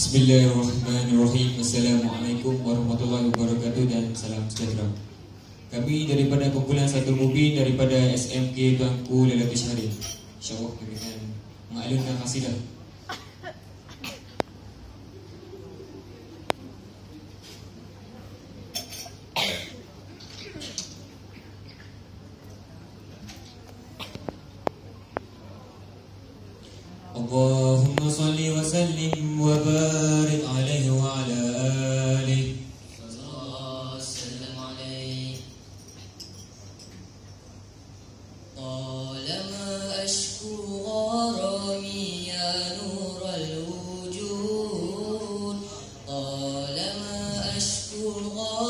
Bismillahirrahmanirrahim. Assalamualaikum warahmatullahi wabarakatuh Dan salam sejahtera. Kami daripada kumpulan satu mubin Daripada SMK Tuanku Lelaki Syahrir InsyaAllah kami akan mengalirkan اللهم صل وسلم وبارك عليه وعلى آله. طالما أشكو غرامي يا نور الوجود؟ طالما أشكو غرامي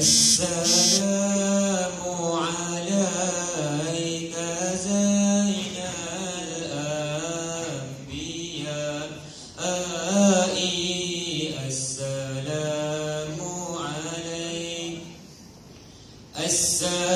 السلام عليك زين الأنبياء. السلام عليك. السلام